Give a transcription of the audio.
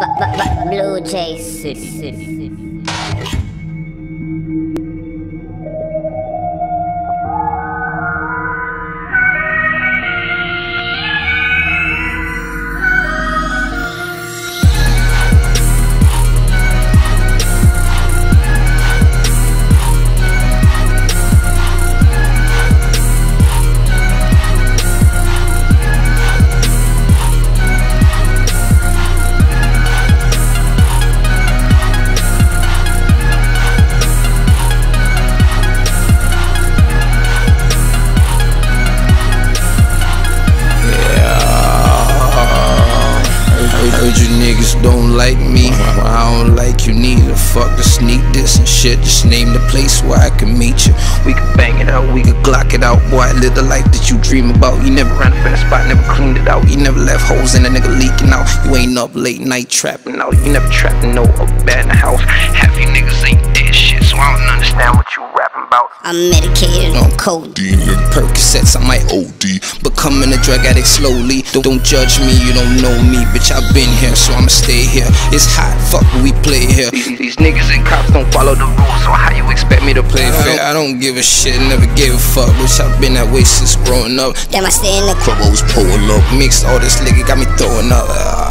Blue Jay Heard you niggas don't like me. I don't like you neither. Fuck the sneak this and shit. Just name the place where I can meet you. We can bang it out, we can glock it out. Boy, I live the life that you dream about. You never ran up in a spot, never cleaned it out. You never left holes in a nigga leaking out. You ain't up late night trapping out. You never trapped in no abandoned house. Half you niggas ain't about. I'm medicated on codeine. Percocets, I might OD. Becoming a drug addict slowly. Don't, don't judge me, you don't know me. Bitch, I've been here, so I'ma stay here. It's hot, fuck we play here. These, these niggas and cops don't follow the rules, so how you expect me to play fair? I don't give a shit, never gave a fuck. Bitch, I've been that way since growing up. Damn, I stay in the Club always pulling up. Mixed all this liquor, got me throwing up. Ah.